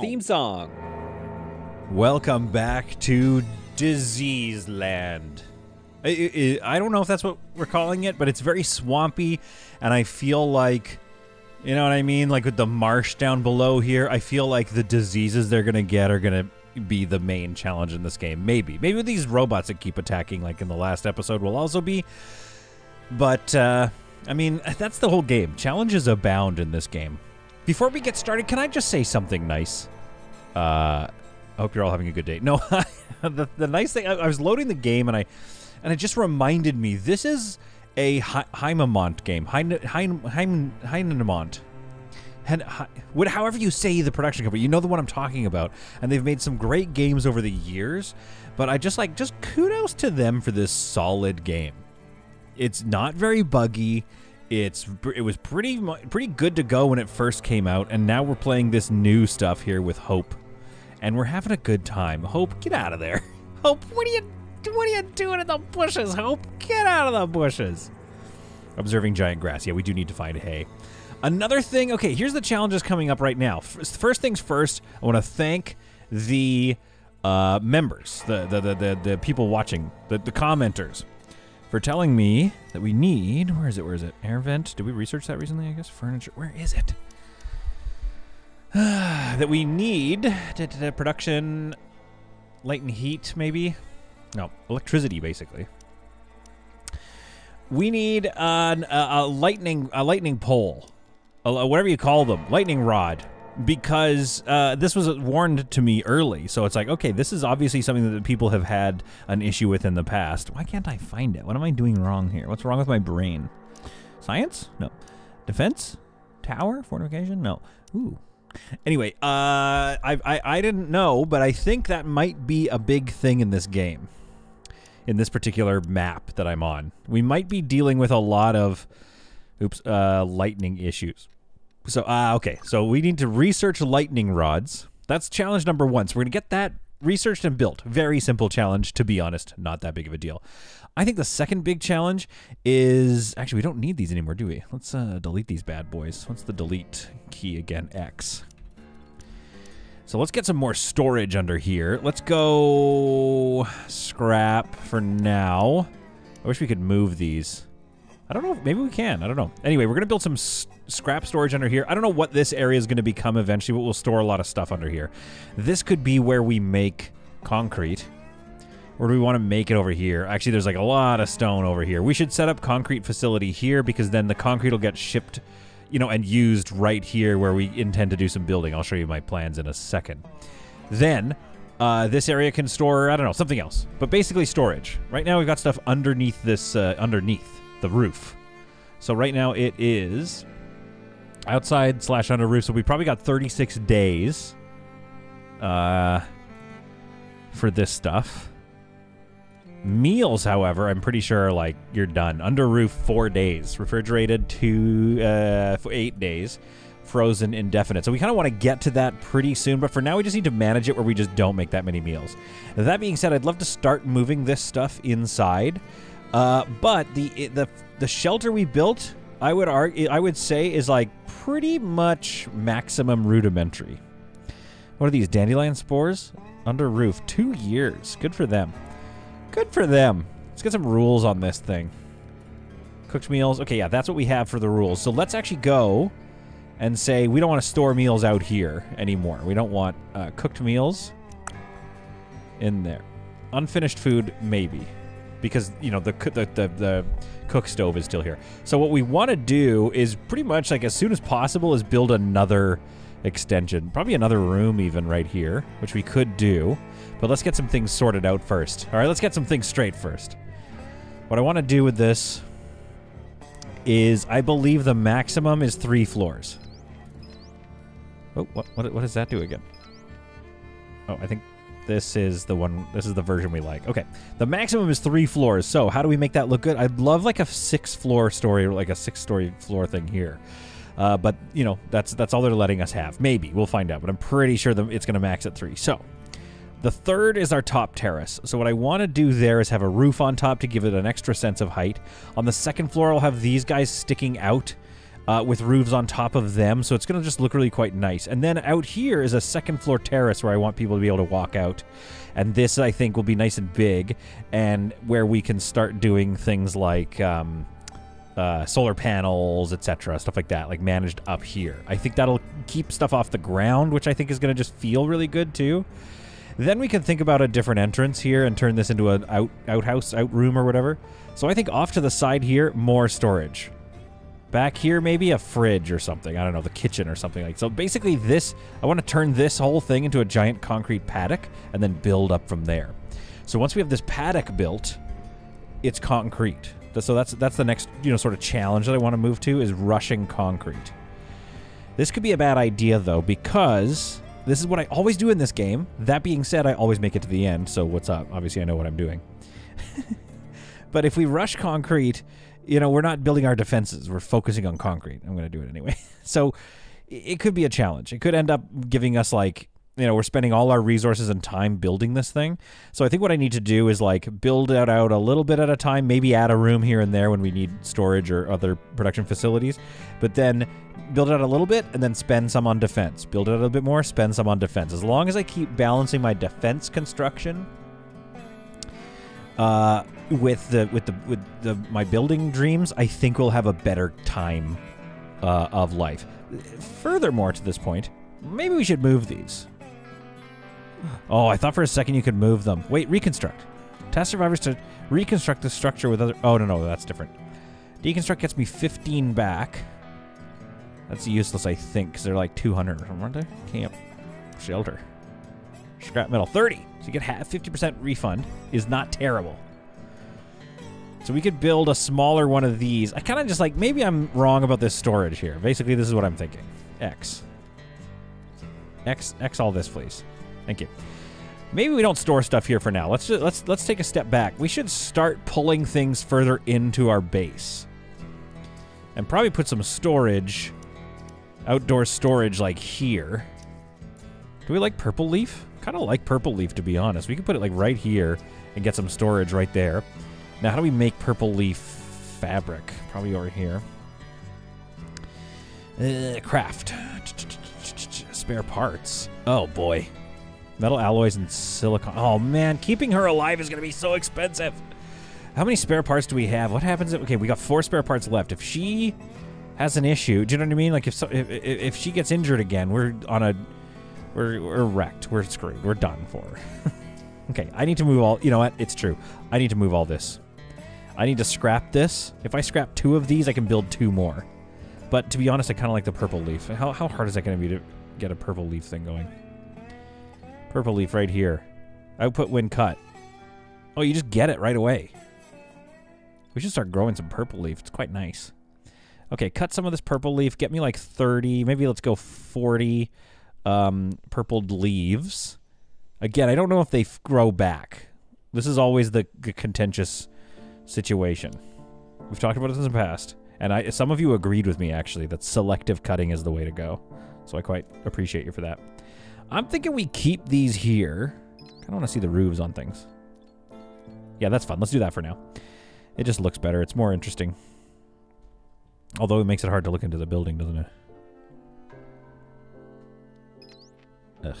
Theme song. Welcome back to Disease Land. I, I, I don't know if that's what we're calling it, but it's very swampy, and I feel like, you know what I mean? Like with the marsh down below here, I feel like the diseases they're gonna get are gonna be the main challenge in this game. Maybe, maybe these robots that keep attacking, like in the last episode, will also be. But uh, I mean, that's the whole game. Challenges abound in this game. Before we get started, can I just say something nice? Uh, I hope you're all having a good day. No, the, the nice thing, I, I, was loading the game and I, and it just reminded me this is a Haemimont game. Heim, Haemimont. And however you say the production company, you know the one I'm talking about. And they've made some great games over the years. But I just like, just kudos to them for this solid game. It's not very buggy. It's it was pretty pretty good to go when it first came out, and now we're playing this new stuff here with Hope, and we're having a good time. Hope, get out of there. Hope, what are you what are you doing in the bushes? Hope, get out of the bushes. Observing giant grass. Yeah, we do need to find hay. Another thing. Okay, here's the challenges coming up right now. First things first, I want to thank the uh, members, the the, the the the people watching, the the commenters for telling me that we need. Where is it? Where is it? Air vent. Did we research that recently? I guess furniture. Where is it? that we need da, da, da, production, light and heat, maybe. No, electricity, basically. We need an, a, a lightning a lightning pole, a, whatever you call them, lightning rod because uh, this was warned to me early. So it's like, okay, this is obviously something that people have had an issue with in the past. Why can't I find it? What am I doing wrong here? What's wrong with my brain? Science? No. Defense? Tower? Fortification? No. Ooh. Anyway, uh, I, I, I didn't know, but I think that might be a big thing in this game. In this particular map that I'm on. We might be dealing with a lot of, oops, uh, lightning issues. So, uh, okay. So we need to research lightning rods. That's challenge number one. So we're going to get that researched and built. Very simple challenge, to be honest. Not that big of a deal. I think the second big challenge is actually we don't need these anymore, do we? Let's uh, delete these bad boys. What's the delete key again? X. So let's get some more storage under here. Let's go scrap for now. I wish we could move these. I don't know. Maybe we can. I don't know. Anyway, we're going to build some scrap storage under here. I don't know what this area is going to become eventually, but we'll store a lot of stuff under here. This could be where we make concrete. Or do we want to make it over here? Actually, there's like a lot of stone over here. We should set up concrete facility here because then the concrete will get shipped, you know, and used right here where we intend to do some building. I'll show you my plans in a second. Then uh, this area can store, I don't know, something else. But basically storage. Right now we've got stuff underneath this, uh, underneath the roof. So right now it is outside slash under roof. So we probably got 36 days uh, for this stuff. Meals, however, I'm pretty sure like you're done. Under roof, four days. Refrigerated, two, uh, eight days. Frozen, indefinite. So we kind of want to get to that pretty soon. But for now, we just need to manage it where we just don't make that many meals. That being said, I'd love to start moving this stuff inside. Uh, but the the the shelter we built, I would argue, I would say, is like pretty much maximum rudimentary. What are these dandelion spores under roof? Two years. Good for them. Good for them. Let's get some rules on this thing. Cooked meals. Okay, yeah, that's what we have for the rules. So let's actually go and say we don't want to store meals out here anymore. We don't want uh, cooked meals in there. Unfinished food, maybe because you know the the, the the cook stove is still here. So what we want to do is pretty much like as soon as possible is build another extension, probably another room even right here, which we could do. But let's get some things sorted out first. All right, let's get some things straight first. What I want to do with this is I believe the maximum is three floors. Oh, what, what, what does that do again? Oh, I think this is the one. This is the version we like. Okay, the maximum is three floors. So how do we make that look good? I'd love like a six-floor story, like a six-story floor thing here. Uh, but you know, that's that's all they're letting us have. Maybe we'll find out, but I'm pretty sure that it's going to max at three. So the third is our top terrace. So what I want to do there is have a roof on top to give it an extra sense of height. On the second floor, I'll have these guys sticking out uh, with roofs on top of them. So it's going to just look really quite nice. And then out here is a second floor terrace where I want people to be able to walk out. And this, I think, will be nice and big and where we can start doing things like. Um, uh, solar panels, etc., stuff like that, like managed up here. I think that'll keep stuff off the ground, which I think is going to just feel really good too. Then we can think about a different entrance here and turn this into an out outhouse, out room or whatever. So I think off to the side here, more storage. Back here, maybe a fridge or something. I don't know, the kitchen or something like. So basically, this I want to turn this whole thing into a giant concrete paddock and then build up from there. So once we have this paddock built, it's concrete. So that's that's the next you know sort of challenge that I want to move to is rushing concrete. This could be a bad idea though because this is what I always do in this game. That being said, I always make it to the end. So what's up? Obviously, I know what I'm doing. but if we rush concrete, you know, we're not building our defenses. We're focusing on concrete. I'm going to do it anyway. so it could be a challenge. It could end up giving us like you know, we're spending all our resources and time building this thing. So I think what I need to do is like build it out a little bit at a time, maybe add a room here and there when we need storage or other production facilities, but then build it out a little bit and then spend some on defense. Build it out a little bit more, spend some on defense. As long as I keep balancing my defense construction uh, with the with the with the my building dreams, I think we'll have a better time uh, of life. Furthermore, to this point, maybe we should move these. Oh, I thought for a second you could move them. Wait, reconstruct. Task survivors to reconstruct the structure with other... Oh, no, no, that's different. Deconstruct gets me 15 back. That's useless, I think, because they're like 200 or something, aren't they? Camp. Shelter. Scrap metal. 30. So you get half 50% refund. Is not terrible. So we could build a smaller one of these. I kind of just like, maybe I'm wrong about this storage here. Basically, this is what I'm thinking. X. X, X all this, please. Thank you. Maybe we don't store stuff here for now. Let's just, let's let's take a step back. We should start pulling things further into our base. And probably put some storage outdoor storage like here. Do we like purple leaf? Kind of like purple leaf to be honest. We could put it like right here and get some storage right there. Now, how do we make purple leaf fabric? Probably over here. Uh, craft. Spare parts. Oh boy. Metal alloys and silicon. Oh man, keeping her alive is going to be so expensive. How many spare parts do we have? What happens if, okay, we got four spare parts left. If she has an issue, do you know what I mean? Like if so, if, if she gets injured again, we're on a we're we're wrecked. We're screwed. We're done for. okay, I need to move all. You know what? It's true. I need to move all this. I need to scrap this. If I scrap two of these, I can build two more. But to be honest, I kind of like the purple leaf. How how hard is that going to be to get a purple leaf thing going? Purple leaf right here. Output when cut. Oh, you just get it right away. We should start growing some purple leaf. It's quite nice. Okay, cut some of this purple leaf. Get me like 30. Maybe let's go 40 um, purpled leaves. Again, I don't know if they grow back. This is always the, the contentious situation. We've talked about this in the past. And I, some of you agreed with me, actually, that selective cutting is the way to go. So I quite appreciate you for that. I'm thinking we keep these here. I don't want to see the roofs on things. Yeah, that's fun. Let's do that for now. It just looks better. It's more interesting. Although it makes it hard to look into the building, doesn't it? Ugh.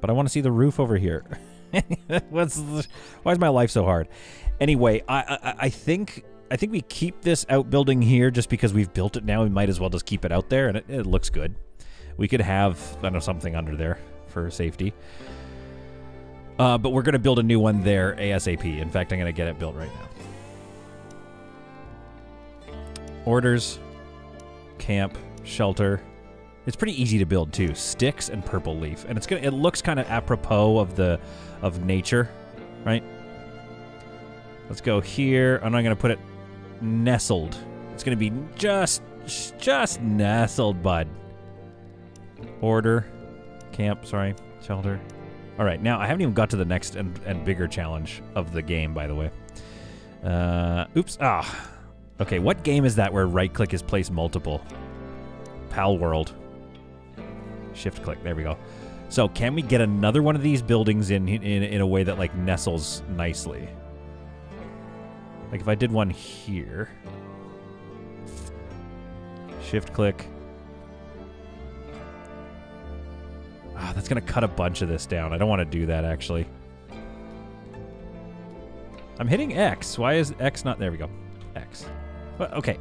But I want to see the roof over here. What's the, why is my life so hard? Anyway, I, I I think I think we keep this outbuilding here just because we've built it now. We might as well just keep it out there, and it, it looks good. We could have, I don't know, something under there for safety. Uh, but we're going to build a new one there ASAP. In fact, I'm going to get it built right now. Orders, camp, shelter. It's pretty easy to build too. Sticks and purple leaf, and it's gonna. It looks kind of apropos of the of nature, right? Let's go here. I'm not gonna put it nestled. It's gonna be just just nestled, bud. Order. Camp, sorry. Shelter. All right, now I haven't even got to the next and, and bigger challenge of the game, by the way. Uh, oops. Ah. Okay, what game is that where right click is place multiple? Palworld. Shift click. There we go. So can we get another one of these buildings in, in in a way that like nestles nicely? Like if I did one here. Shift click. Ah, that's to cut a bunch of this down. I don't want to do that, actually. I'm hitting X. Why is X not... There we go. X. Okay.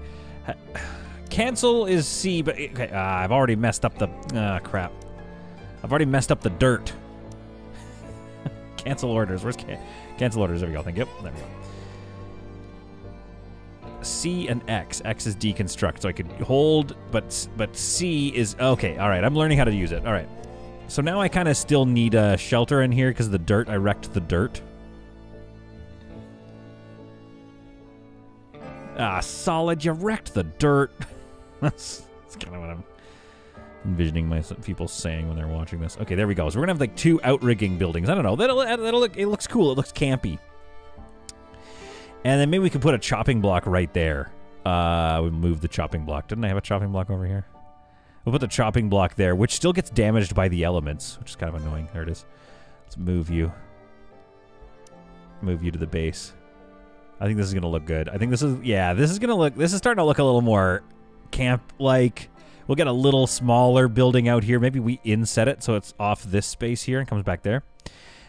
Cancel is C, but... Okay, uh, I've already messed up the... Ah, crap. I've already messed up the dirt. cancel orders. Where's can cancel orders? There we go. Thank you. There we go. C and X. X is deconstruct, so I could hold, but but C is okay. All right, I'm learning how to use it. All right. So now I kind of still need a shelter in here because the dirt. I wrecked the dirt. Ah, solid. You wrecked the dirt. that's, that's kind of what I'm envisioning my people saying when they're watching this. Okay, there we go. So we're gonna have like two outrigging buildings. I don't know. That'll that'll look. It looks cool. It looks campy. And then maybe we could put a chopping block right there. Uh, we move the chopping block. Didn't I have a chopping block over here? We'll put the chopping block there, which still gets damaged by the elements, which is kind of annoying. There it is. Let's move you. Move you to the base. I think this is to look good. I think this is, yeah, this is to look, this is starting to look a little more camp-like. We'll get a little smaller building out here. Maybe we inset it so it's off this space here and comes back there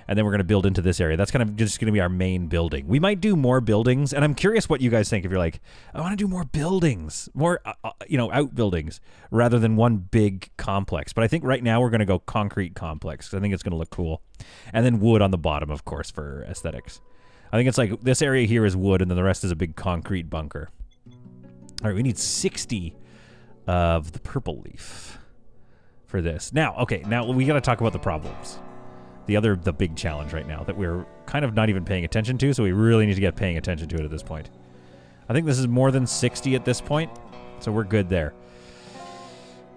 and then we're going to build into this area. That's kind of just going to be our main building. We might do more buildings, and I'm curious what you guys think. If you're like, I want to do more buildings, more uh, uh, you know outbuildings, rather than one big complex. But I think right now we're going to go concrete complex. I think it's going to look cool, and then wood on the bottom, of course, for aesthetics. I think it's like this area here is wood, and then the rest is a big concrete bunker. All right, we need 60 of the purple leaf for this. Now, okay, now we got to talk about the problems the other the big challenge right now that we're kind of not even paying attention to, so we really need to get paying attention to it at this point. I think this is more than 60 at this point, so we're good there.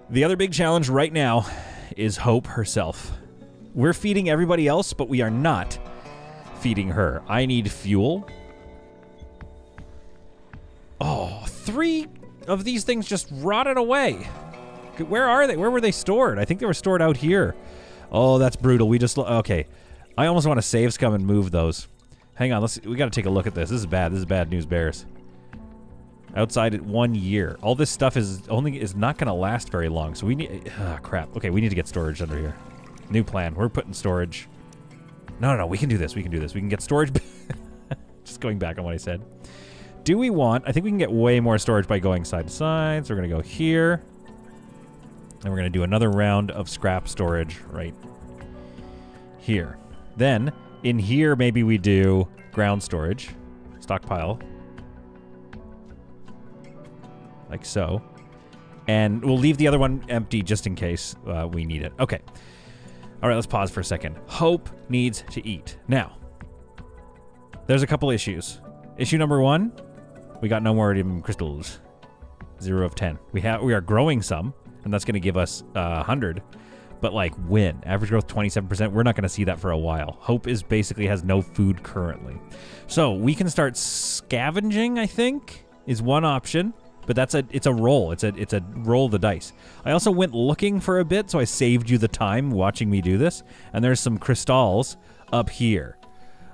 The other big challenge right now is Hope herself. We're feeding everybody else, but we are not feeding her. I need fuel. Oh, three of these things just rotted away. Where are they? Where were they stored? I think they were stored out here. Oh, that's brutal. We just okay. I almost want to save scum and move those. Hang on, let's. We got to take a look at this. This is bad. This is bad news, bears. Outside at one year. All this stuff is only is not going to last very long. So we need. Ah, crap. Okay, we need to get storage under here. New plan. We're putting storage. No, no, no. We can do this. We can do this. We can get storage. just going back on what I said. Do we want? I think we can get way more storage by going side to side. So we're going to go here. And we're going to do another round of scrap storage right here. Then, in here, maybe we do ground storage, stockpile, like so. And we'll leave the other one empty just in case uh, we need it. Okay. All right, let's pause for a second. Hope needs to eat. Now, there's a couple issues. Issue number one, we got no more crystals. Zero of ten. We have we are growing some, and that's going to give us uh, 100. But like when average growth 27%, we're not going to see that for a while. Hope is basically has no food currently, so we can start scavenging. I think is one option, but that's a it's a roll. It's a it's a roll the dice. I also went looking for a bit, so I saved you the time watching me do this. And there's some crystals up here.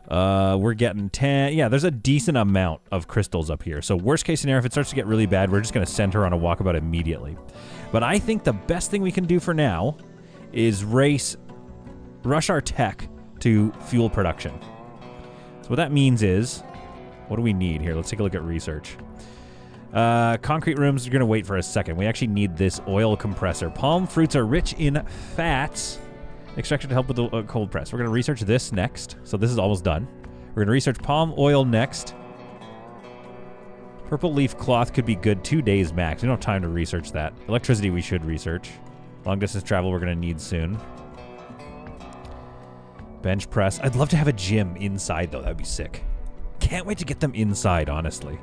Uh, we're getting 10. Yeah, there's a decent amount of crystals up here. So worst case scenario, if it starts to get really bad, we're just going to send her on a walkabout immediately. But I think the best thing we can do for now is race, rush our tech to fuel production. So what that means is, what do we need here? Let's take a look at research. Uh, concrete rooms, you're going to wait for a second. We actually need this oil compressor. Palm fruits are rich in fats. Extraction to help with the uh, cold press. We're going to research this next. So this is almost done. We're going to research palm oil next. Purple leaf cloth could be good two days max. We don't have time to research that. Electricity we should research. Long distance travel we're going to need soon. Bench press. I'd love to have a gym inside, though. That would be sick. Can't wait to get them inside, honestly.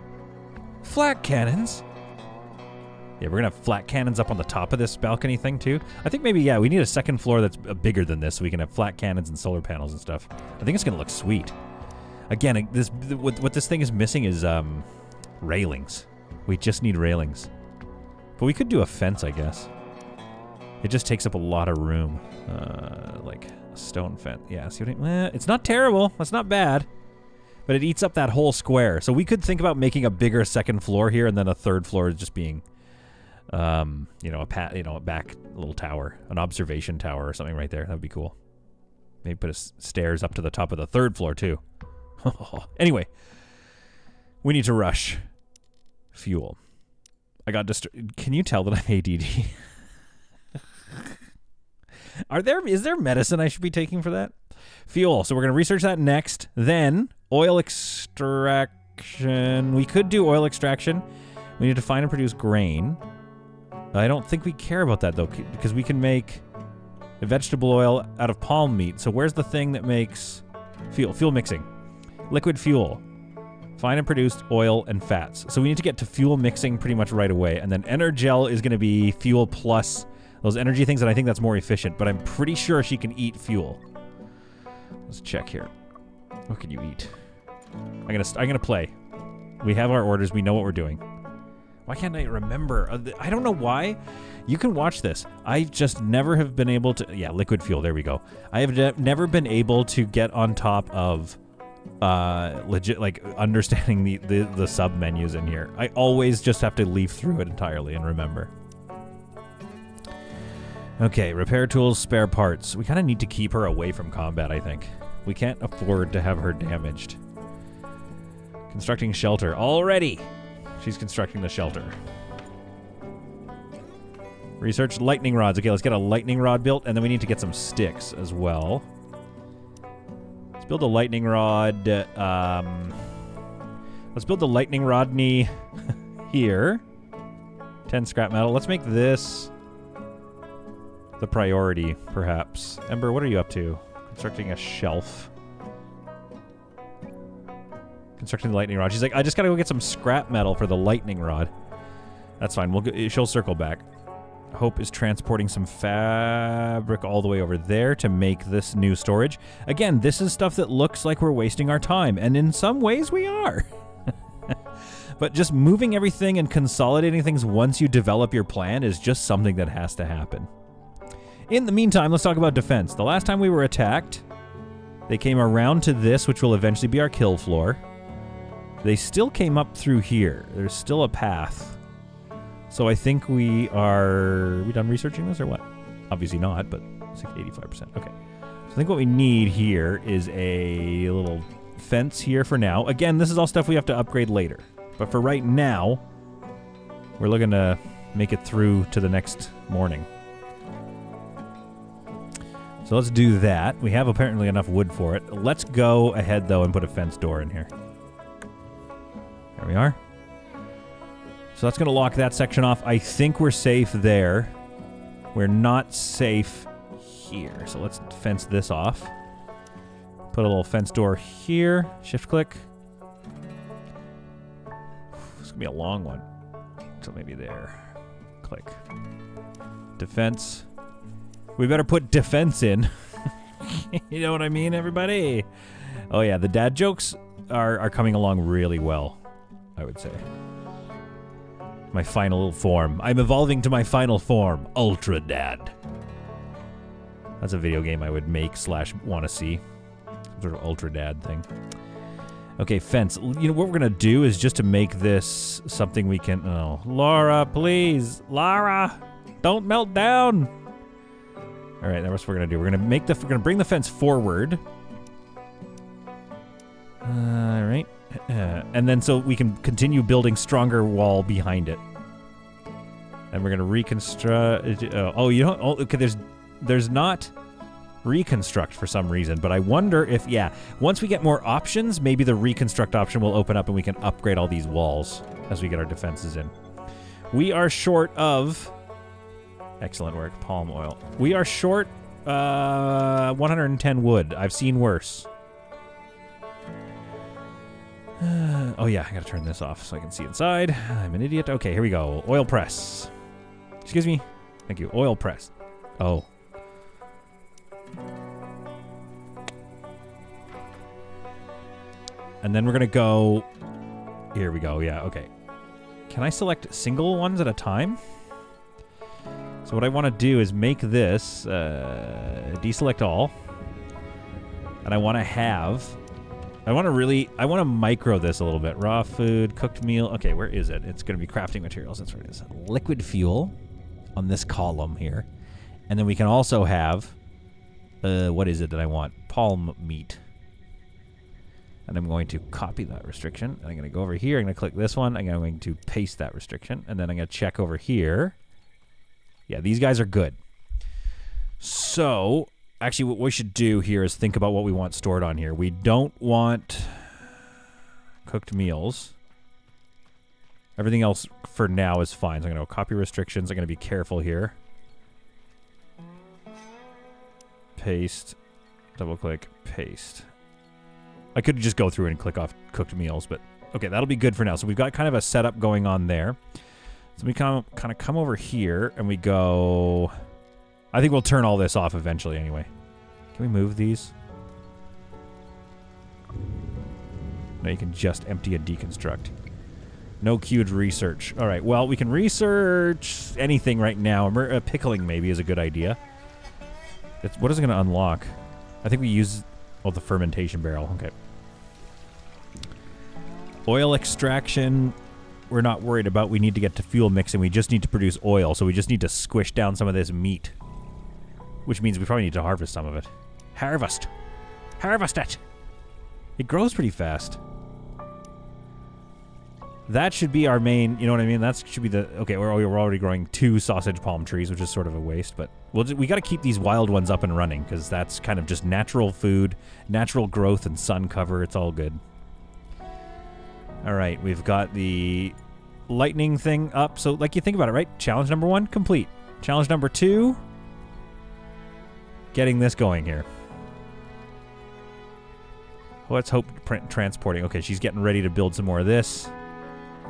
Flat cannons. Yeah, we're to have flat cannons up on the top of this balcony thing, too. I think maybe, yeah, we need a second floor that's uh, bigger than this so we can have flat cannons and solar panels and stuff. I think it's to look sweet. Again, this what, what this thing is missing is um, railings. We just need railings. But we could do a fence, I guess. It just takes up a lot of room. Uh, like a stone fence. Yeah, see what I mean? Eh, it's not terrible. That's not bad. But it eats up that whole square. So we could think about making a bigger second floor here and then a third floor just being um, you know, a pat, you know, a back little tower, an observation tower or something right there. That'd be cool. Maybe put a stairs up to the top of the third floor too. anyway, we need to rush fuel. I got dist- Can you tell that I'm ADD? Are there is there medicine I should be taking for that? Fuel. So we're going to research that next. Then oil extraction. We could do oil extraction. We need to find and produce grain. I don't think we care about that though, because we can make vegetable oil out of palm meat. So where's the thing that makes fuel? Fuel mixing, liquid fuel. Fine and produce oil and fats. So we need to get to fuel mixing pretty much right away, and then Energel is going to be fuel plus those energy things, and I think that's more efficient. But I'm pretty sure she can eat fuel. Let's check here. What can you eat? I'm gonna I'm gonna play. We have our orders. We know what we're doing. Why can't I remember? Uh, I don't know why. You can watch this. I just never have been able to. Yeah, liquid fuel. There we go. I have ne- never been able to get on top of uh legit like understanding the, the the sub menus in here. I always just have to leaf through it entirely and remember. Okay, repair tools, spare parts. We kind of need to keep her away from combat, I think. We can't afford to have her damaged. Constructing shelter. Already! She's constructing the shelter. Research lightning rods. Okay, let's get a lightning rod built, and then we need to get some sticks as well. Let's build a lightning rod. Um, let's build the lightning rodney here. 10 scrap metal. Let's make this the priority, perhaps. Ember, what are you up to? Constructing a shelf. Constructing the lightning rod. She's like, I just gotta go get some scrap metal for the lightning rod. That's fine. We'll go, she'll circle back. Hope is transporting some fabric all the way over there to make this new storage. Again, this is stuff that looks like we're wasting our time, and in some ways we are. but just moving everything and consolidating things once you develop your plan is just something that has to happen. In the meantime, let's talk about defense. The last time we were attacked, they came around to this, which will eventually be our kill floor. They still came up through here. There's still a path. So I think we are. we done researching this or what? Obviously not, but it's like 85%. Okay. So I think what we need here is a little fence here for now. Again, this is all stuff we have to upgrade later. But for right now, we're looking to make it through to the next morning. So let's do that. We have apparently enough wood for it. Let's go ahead, though, and put a fence door in here. There we are. So that's going to lock that section off. I think we're safe there. We're not safe here. So let's fence this off. Put a little fence door here. Shift click. It's going to be a long one. So maybe there. Click. Defense. We better put defense in. you know what I mean, everybody? Oh yeah, the dad jokes are, are coming along really well, I would say. My final form. I'm evolving to my final form, Ultra Dad. That's a video game I would make slash want to see. Some sort of Ultra Dad thing. Okay, fence. You know what we're gonna do is just to make this something we can. Oh, Laura, please, Laura, don't melt down. All right, that's what we're gonna do. We're gonna make the. We're gonna bring the fence forward. Uh, all right, uh, and then so we can continue building stronger wall behind it. And we're gonna reconstruct. Uh, oh, you don't. Oh, okay. There's, there's not reconstruct for some reason, but I wonder if yeah. Once we get more options, maybe the reconstruct option will open up and we can upgrade all these walls as we get our defenses in. We are short of. Excellent work, palm oil. We are short uh 110 wood. I've seen worse. oh yeah, I gotta turn this off so I can see inside. I'm an idiot. Okay, here we go. Oil press. Excuse me. Thank you. Oil press. Oh. And then we're gonna go. Here we go. Yeah. Okay. Can I select single ones at a time? So what I want to do is make this uh, deselect all, and I want to have I want to really, I want to micro this a little bit. Raw food, cooked meal. Okay, where is it? It's going to be crafting materials. That's where it is. Liquid fuel on this column here. And then we can also have, uh, what is it that I want? Palm meat. And I'm going to copy that restriction. And I'm going to go over here. I'm going to click this one. I'm going to paste that restriction. And then I'm going to check over here. Yeah, these guys are good. So actually what we should do here is think about what we want stored on here. We don't want cooked meals. Everything else for now is fine. So I'm going to copy restrictions. I'm going to be careful here. Paste. Double click. Paste. I could just go through and click off cooked meals, but okay, that'll be good for now. So we've got kind of a setup going on there. So we of, kind of come over here and we go... I think we'll turn all this off eventually anyway. Can we move these? No, you can just empty and deconstruct. No queued research. All right, well, we can research anything right now. Uh, pickling maybe is a good idea. It's, what is it going to unlock? I think we use... Oh, the fermentation barrel. Okay. Oil extraction, we're not worried about. We need to get to fuel mix, and We just need to produce oil, so we just need to squish down some of this meat. Which means we probably need to harvest some of it. Harvest. Harvest it. It grows pretty fast. That should be our main, you know what I mean? That should be the, okay, we're, we're already growing two sausage palm trees, which is sort of a waste, but we'll, we got to keep these wild ones up and running because that's kind of just natural food, natural growth and sun cover. It's all good. All right, we've got the lightning thing up. So, like, you think about it, right? Challenge number one, complete. Challenge number two, getting this going here. Let's hope transporting. Okay, she's getting ready to build some more of this.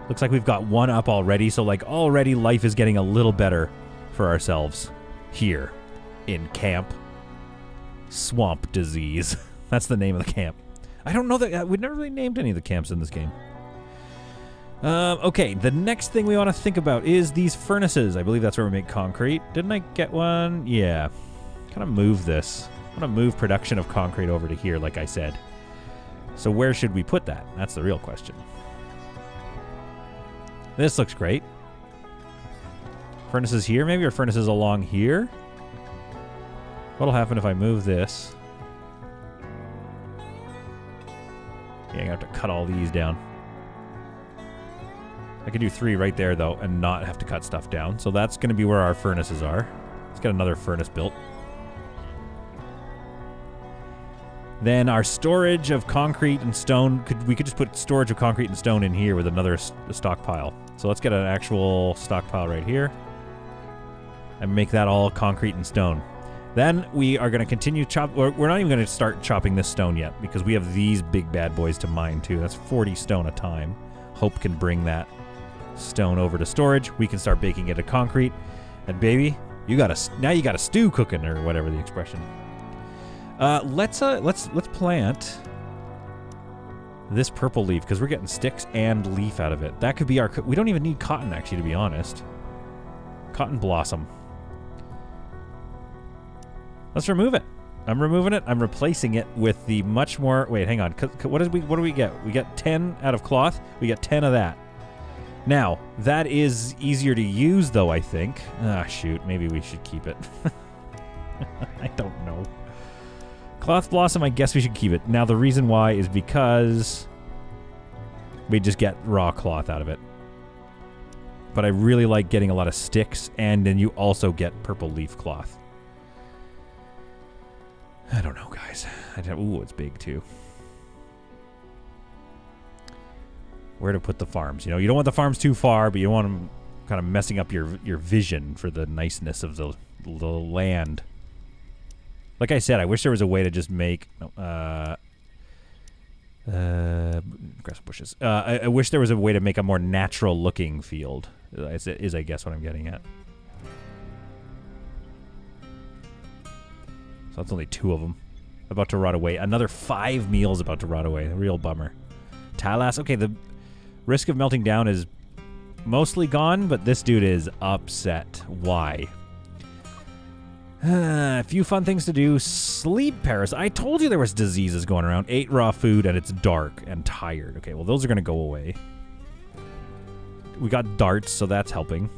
Looks like we've got one up already, so like already life is getting a little better for ourselves here in camp. Swamp disease. That's the name of the camp. I don't know that uh, we've never really named any of the camps in this game. Um, okay, the next thing we want to think about is these furnaces. I believe that's where we make concrete. Didn't I get one? Yeah. Kind of move this. I'm going to move production of concrete over to here, like I said. So where should we put that? That's the real question. This looks great. Furnaces here, maybe, or furnaces along here? What'll happen if I move this? Yeah, I have to cut all these down. I could do three right there, though, and not have to cut stuff down. So that's going to be where our furnaces are. Let's get another furnace built. Then our storage of concrete and stone could we could just put storage of concrete and stone in here with another stockpile. So let's get an actual stockpile right here and make that all concrete and stone. Then we are going to continue chop. We're not even going to start chopping this stone yet because we have these big bad boys to mine too. That's 40 stone a time. Hope can bring that stone over to storage. We can start baking it to concrete. And baby, you got a now you got a stew cooking or whatever the expression. Uh, let's uh, let's let's plant this purple leaf because we're getting sticks and leaf out of it. That could be our. We don't even need cotton actually, to be honest. Cotton blossom. Let's remove it. I'm removing it. I'm replacing it with the much more. Wait, hang on. What did we? What do we get? We get 10 out of cloth. We get 10 of that. Now that is easier to use, though. I think. Ah, shoot. Maybe we should keep it. I don't know. Cloth Blossom, I guess we should keep it. Now, the reason why is because we just get raw cloth out of it. But I really like getting a lot of sticks, and then you also get purple leaf cloth. I don't know, guys. I don't, ooh, it's big, too. Where to put the farms? You know, you don't want the farms too far, but you don't want them kind of messing up your your vision for the niceness of the, the land. Like I said, I wish there was a way to just make uh, uh, grass bushes. Uh, I, I, wish there was a way to make a more natural looking field. Is, is I guess what I'm getting at. So that's only two of them. About to rot away. Another five meals about to rot away. Real bummer. Talas. Okay, the risk of melting down is mostly gone, but this dude is upset. Why? a few fun things to do. Sleep Paris. I told you there was diseases going around. Ate raw food and it's dark and tired. Okay, well those are gonna go away. We got darts, so that's helping.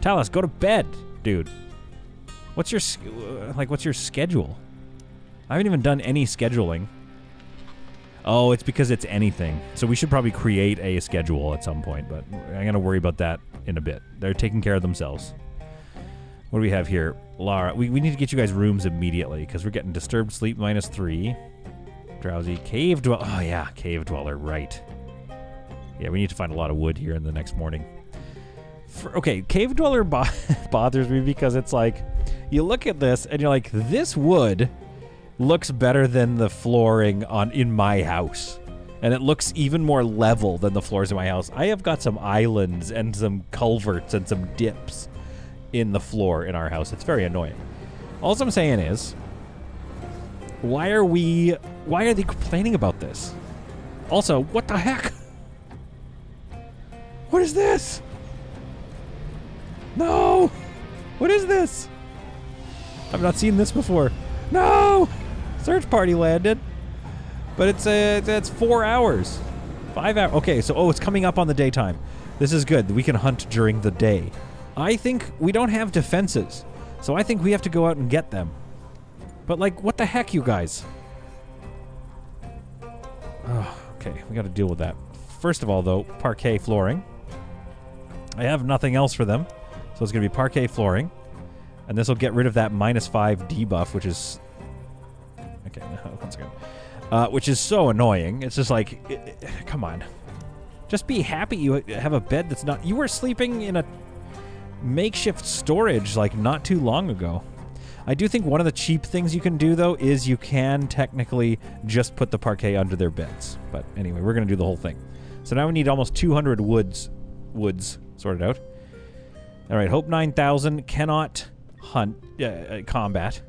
Talus, go to bed, dude. What's your uh, like? What's your schedule? I haven't even done any scheduling. Oh, it's because it's anything. So we should probably create a schedule at some point, but I'm gonna worry about that in a bit. They're taking care of themselves. What do we have here? Lara, we, we need to get you guys rooms immediately because we're getting disturbed sleep minus three. Drowsy. Cave dweller. Oh, yeah. Cave dweller. Right. Yeah, we need to find a lot of wood here in the next morning. For, okay, cave dweller bo bothers me because it's like, you look at this and you're like, this wood looks better than the flooring on in my house. And it looks even more level than the floors in my house. I have got some islands and some culverts and some dips in the floor in our house. It's very annoying. All I'm saying is, why are we, why are they complaining about this? Also, what the heck? What is this? No! What is this? I've not seen this before. No! Search party landed. But it's uh, it's four hours. Five hours. Okay, so, oh, it's coming up on the daytime. This is good. We can hunt during the day. I think we don't have defenses. So I think we have to go out and get them. But, like, what the heck, you guys? Oh, okay, we got to deal with that. First of all, though, parquet flooring. I have nothing else for them. So it's to be parquet flooring. And this will get rid of that minus five debuff, which is... Okay, one second. Uh, which is so annoying. It's just like, it, it, come on. Just be happy you have a bed that's not... You were sleeping in a makeshift storage like not too long ago. I do think one of the cheap things you can do though is you can technically just put the parquet under their beds. But anyway, we're gonna do the whole thing. So now we need almost 200 woods, woods sorted out. All right, Hope 9000 cannot hunt, uh, uh, combat.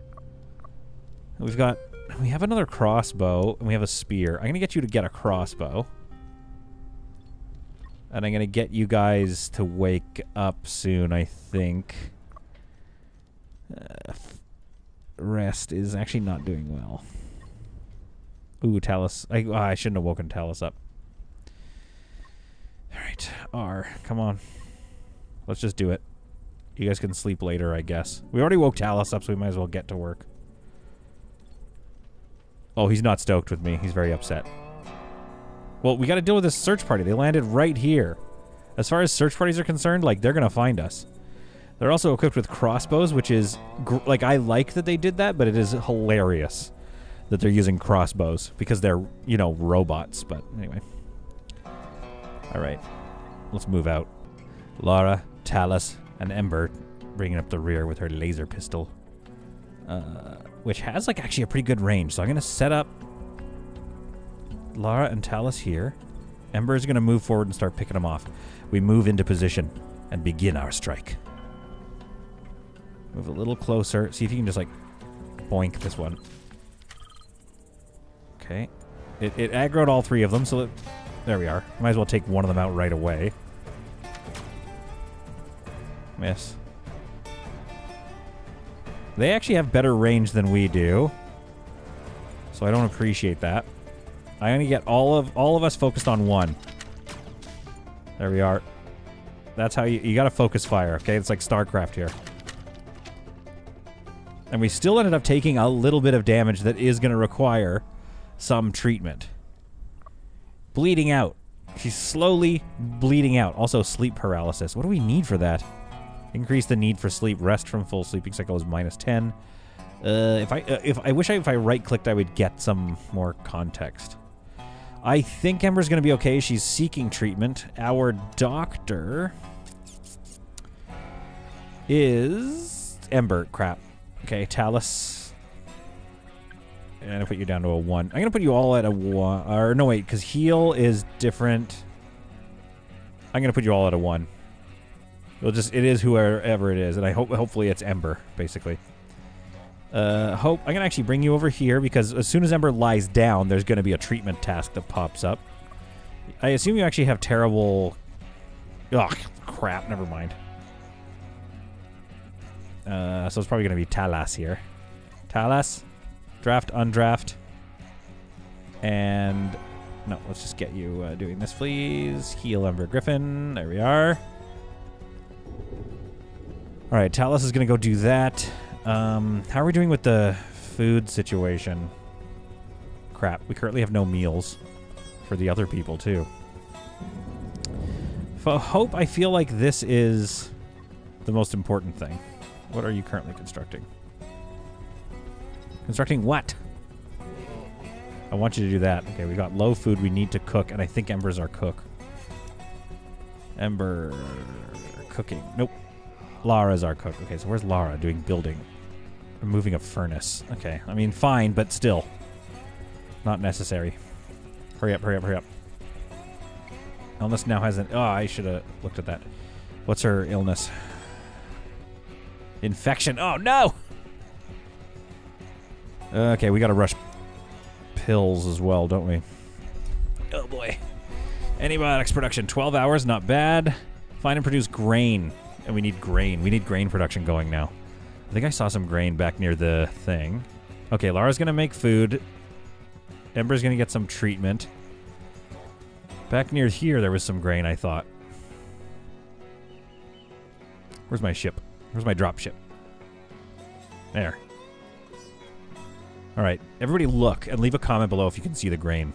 We've got, we have another crossbow and we have a spear. I'm gonna get you to get a crossbow. And I'm going to get you guys to wake up soon, I think. Uh, rest is actually not doing well. Ooh, Talus. I, oh, I shouldn't have woken Talus up. Alright, R. Come on. Let's just do it. You guys can sleep later, I guess. We already woke Talus up, so we might as well get to work. Oh, he's not stoked with me. He's very upset. Well, we got to deal with this search party. They landed right here. As far as search parties are concerned, like, they're going to find us. They're also equipped with crossbows, which is, like, I like that they did that, but it is hilarious that they're using crossbows because they're, you know, robots. But anyway. All right. Let's move out. Lara, Talus, and Ember bringing up the rear with her laser pistol. Uh, which has, like, actually a pretty good range. So I'm going to set up Lara and Talus here. Ember is going to move forward and start picking them off. We move into position and begin our strike. Move a little closer. See if you can just, like, boink this one. Okay. It, it aggroed all three of them, so that, there we are. Might as well take one of them out right away. Miss. They actually have better range than we do. So I don't appreciate that. I only get all of all of us focused on one. There we are. That's how you you gotta focus fire, okay? It's like StarCraft here. And we still ended up taking a little bit of damage that is gonna require some treatment. Bleeding out. She's slowly bleeding out. Also sleep paralysis. What do we need for that? Increase the need for sleep. Rest from full sleeping cycle is minus 10. Uh, if I uh, if I wish I if I right clicked I would get some more context. I think Ember's going to be okay. She's seeking treatment. Our doctor is Ember. Crap. Okay, Talus. And to put you down to a 1. I'm to put you all at a 1. Or, no, wait, because heal is different. I'm to put you all at a 1. It'll just, it is whoever it is, and I hope, hopefully it's Ember, basically. Uh, Hope, I'm going to actually bring you over here because as soon as Ember lies down, there's going to be a treatment task that pops up. I assume you actually have terrible... Ugh, crap, never mind. Uh, so it's probably going to be Talas here. Talas, draft, undraft. And no, let's just get you uh, doing this, please. Heal Ember Griffin. There we are. All right, Talos is going to go do that. Um, how are we doing with the food situation? Crap, we currently have no meals for the other people, too. For Hope, I feel like this is the most important thing. What are you currently constructing? Constructing what? I want you to do that. Okay, we got low food we need to cook, and I think Ember's our cook. Ember cooking. Nope. Lara's our cook. Okay, so where's Lara doing building? Removing a furnace. Okay, I mean, fine, but still. Not necessary. Hurry up, hurry up, hurry up. Illness now has an... Oh, I should have looked at that. What's her illness? Infection. Oh, no! Okay, we gotta rush pills as well, don't we? Oh, boy. Antibiotics production. 12 hours, not bad. Find and produce grain. And we need grain. We need grain production going now. I think I saw some grain back near the thing. Okay, Lara's gonna make food. Ember's gonna get some treatment. Back near here, there was some grain, I thought. Where's my ship? Where's my drop ship? There. All right, everybody look and leave a comment below if you can see the grain.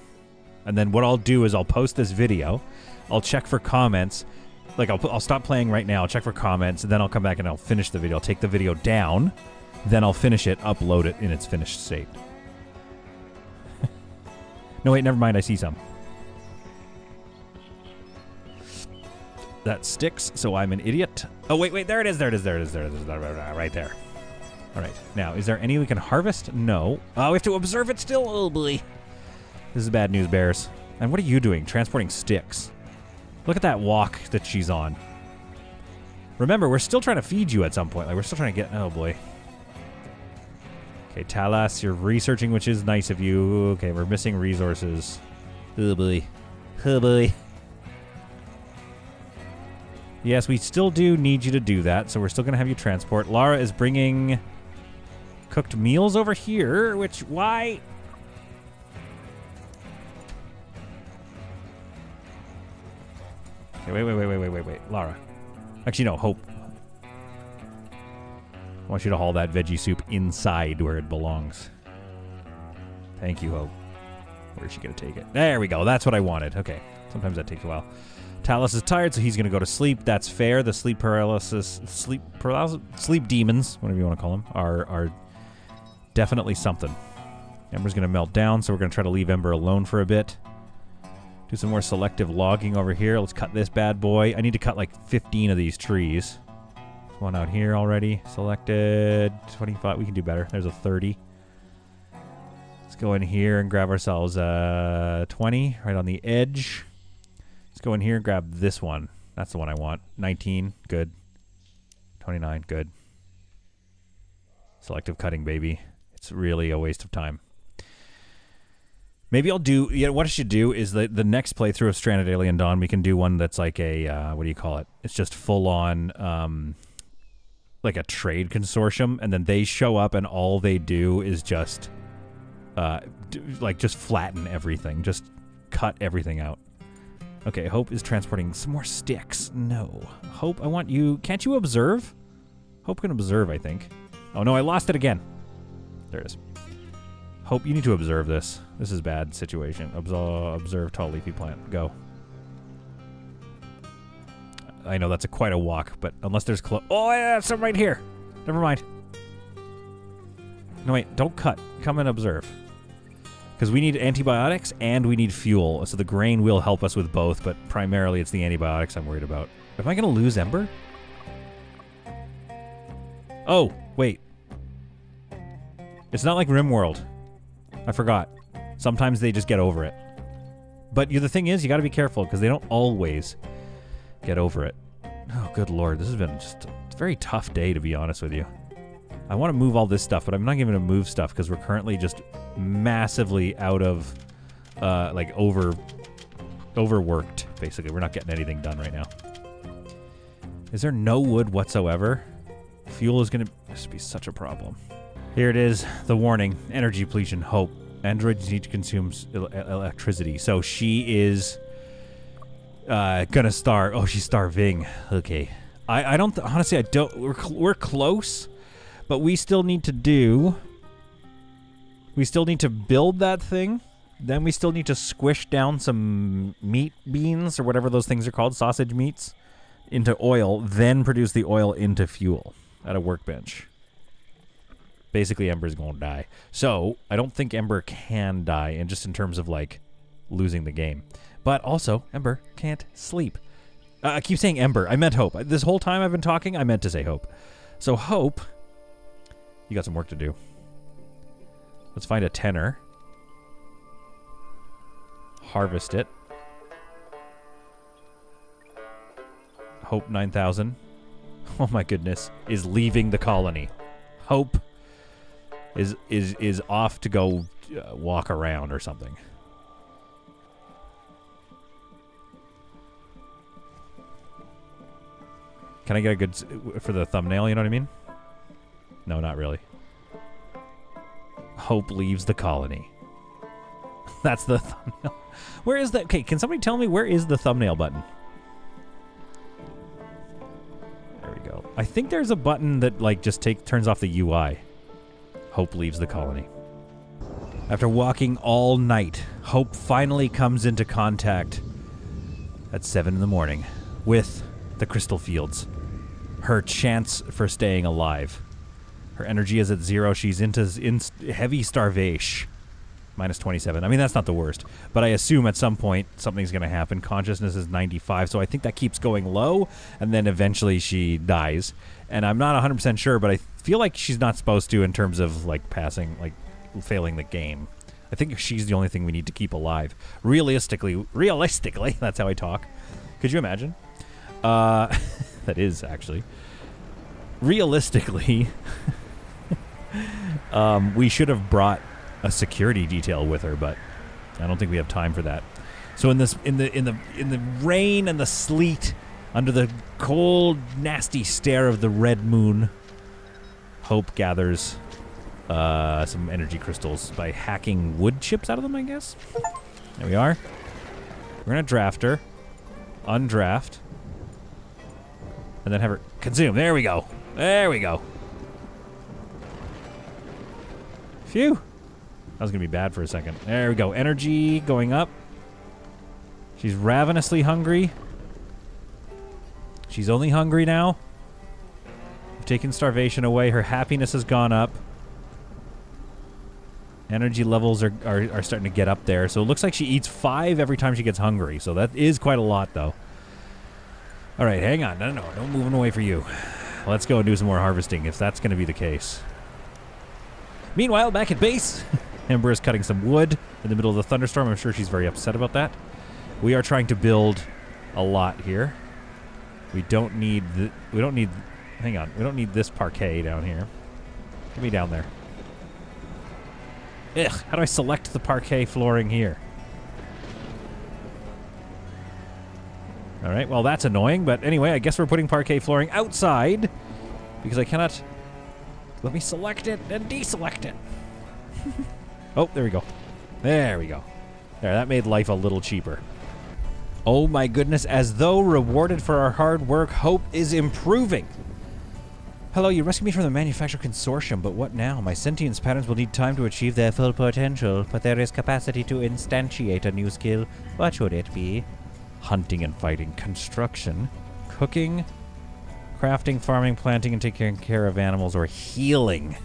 And then what I'll do is I'll post this video. I'll check for comments. Like I'll, I'll stop playing right now. Check for comments, and then I'll come back and I'll finish the video. I'll take the video down, then I'll finish it, upload it in its finished state. no, wait, never mind. I see some. That sticks, so I'm an idiot. Oh, wait, wait, there it is, there it is, there it is, there it is, right there. All right, now, is there any we can harvest? No. Oh, we have to observe it still? Oh, boy. This is bad news, bears. And what are you doing? Transporting sticks. Look at that walk that she's on. Remember, we're still trying to feed you at some point. Like, we're still trying to get... Oh, boy. Okay, Talas, you're researching, which is nice of you. Okay, we're missing resources. Oh, boy. Oh, boy. Yes, we still do need you to do that, so we're still going to have you transport. Lara is bringing cooked meals over here, which, why? Okay, wait, wait, wait, wait, wait, wait, wait. Lara. Actually, no, Hope. I want you to haul that veggie soup inside where it belongs. Thank you, Hope. Where's she going to take it? There we go. That's what I wanted. Okay. Sometimes that takes a while. Talos is tired, so he's going to go to sleep. That's fair. The sleep paralysis, sleep paralysis, sleep demons, whatever you want to call them, are are definitely something. Ember's going to melt down, so we're going to try to leave Ember alone for a bit. Do some more selective logging over here. Let's cut this bad boy. I need to cut like 15 of these trees. There's one out here already. Selected 25. We can do better. There's a 30. Let's go in here and grab ourselves a uh, 20 right on the edge. Let's go in here and grab this one. That's the one I want. 19, good. 29, good. Selective cutting, baby. It's really a waste of time. Maybe I'll do. Yeah, what I should do is the the next playthrough of Stranded Alien Dawn. We can do one that's like a uh, what do you call it? It's just full on, um, like a trade consortium, and then they show up and all they do is just, uh, like just flatten everything, just cut everything out. Okay, Hope is transporting some more sticks. No. Hope, I want you... Can't you observe? Hope can observe, I think. Oh, no, I lost it again. There it is. Hope, you need to observe this. This is bad situation. Observe, observe tall leafy plant. Go. I know that's a quite a walk, but unless there's clo- Oh, yeah, some right here. Never mind. No, wait, don't cut. Come and observe. Because we need antibiotics and we need fuel. So the grain will help us with both, but primarily it's the antibiotics I'm worried about. Am I going to lose Ember? Oh, wait. It's not like RimWorld. I forgot. Sometimes they just get over it. But the thing is, you got to be careful because they don't always get over it. Oh, good lord. This has been just a very tough day, to be honest with you. I want to move all this stuff, but I'm not even going to move stuff because we're currently just massively out of, uh, like, over, overworked, basically. We're not getting anything done right now. Is there no wood whatsoever? fuel is going to be such a problem. Here it is. The warning: energy depletion. Hope. Androids need to consume el- electricity. So she is uh, gonna starve. Oh, she's starving. Okay. I, I don't honestly. I don't. We're cl- we're close, but we still need to do. We still need to build that thing. Then we still need to squish down some meat beans or whatever those things are called, sausage meats, into oil. Then produce the oil into fuel at a workbench basically Ember's going to die. So I don't think Ember can die, and just in terms of like losing the game. But also, Ember can't sleep. Uh, I keep saying Ember. I meant Hope. This whole time I've been talking, I meant to say Hope. So Hope, you got some work to do. Let's find a tenor. Harvest it. Hope 9000. Oh my goodness. Is leaving the colony. Hope is is is off to go uh, walk around or something. Can I get a good for the thumbnail? You know what I mean? No, not really. Hope leaves the colony. That's the thumbnail. Where is that? Okay, can somebody tell me where is the thumbnail button? There we go. I think there's a button that like just take turns off the UI. Hope leaves the colony. After walking all night, Hope finally comes into contact at 7 in the morning with the crystal fields. Her chance for staying alive. Her energy is at zero. She's into in heavy starvation. Minus 27. I mean, that's not the worst. But I assume at some point something's going to happen. Consciousness is 95. So I think that keeps going low. And then eventually she dies. And I'm not 100% sure, but I feel like she's not supposed to in terms of like passing, like failing the game. I think she's the only thing we need to keep alive. Realistically, realistically, that's how I talk. Could you imagine? Uh, that is actually. Realistically, um, we should have brought a security detail with her, but I don't think we have time for that. So in this in the in the in the rain and the sleet, under the cold, nasty stare of the red moon, Hope gathers uh, some energy crystals by hacking wood chips out of them. I guess. There we are. We're gonna draft her, undraft, and then have her consume. There we go. There we go. Phew. That was to be bad for a second. There we go. Energy going up. She's ravenously hungry. She's only hungry now. We've taken starvation away. Her happiness has gone up. Energy levels are, are, are starting to get up there. So it looks like she eats five every time she gets hungry. So that is quite a lot, though. All right, hang on. No, no, no. Moving away for you. Let's go and do some more harvesting if that's going to be the case. Meanwhile, back at base, Ember is cutting some wood in the middle of the thunderstorm. I'm sure she's very upset about that. We are trying to build a lot here. We don't need the, we don't need hang on. We don't need this parquet down here. Get me down there. Ugh, how do I select the parquet flooring here? All right, well that's annoying, but anyway, I guess we're putting parquet flooring outside because I cannot let me select it and deselect it. oh, there we go. There we go. There, that made life a little cheaper. Oh my goodness, as though rewarded for our hard work, Hope is improving. Hello, you rescued me from the manufacturer consortium, but what now? My sentience patterns will need time to achieve their full potential, but there is capacity to instantiate a new skill. What should it be? Hunting and fighting, construction, cooking, crafting, farming, planting, and taking care of animals, or healing.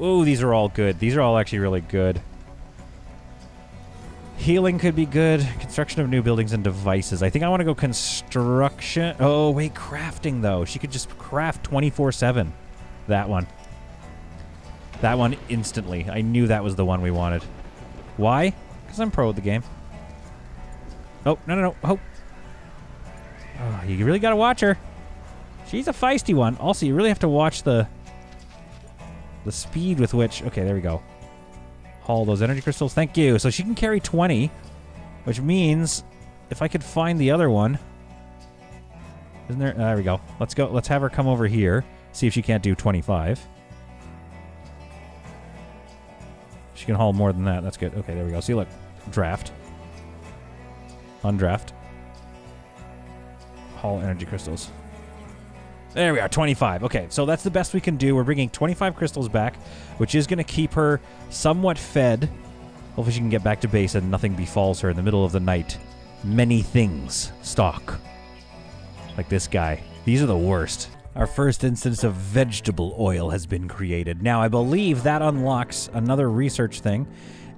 Ooh, these are all good. These are all actually really good. Healing could be good. Construction of new buildings and devices. I think I want to go construction. Oh, wait, crafting, though. She could just craft 24 7. That one. That one instantly. I knew that was the one we wanted. Why? Because I'm pro at the game. Oh, no, no, no. Oh. oh you really got to watch her. She's a feisty one. Also, you really have to watch the the speed with which. Okay, there we go. Haul those energy crystals. Thank you. So she can carry 20, which means if I could find the other one. Isn't there? There we go. Let's go. Let's have her come over here. See if she can't do 25. She can haul more than that. That's good. Okay, there we go. See, look. Draft. Undraft. Haul energy crystals. There we are, 25. Okay, so that's the best we can do. We're bringing 25 crystals back, which is going to keep her somewhat fed. Hopefully she can get back to base and nothing befalls her in the middle of the night. Many things stalk. Like this guy. These are the worst. Our first instance of vegetable oil has been created. Now, I believe that unlocks another research thing.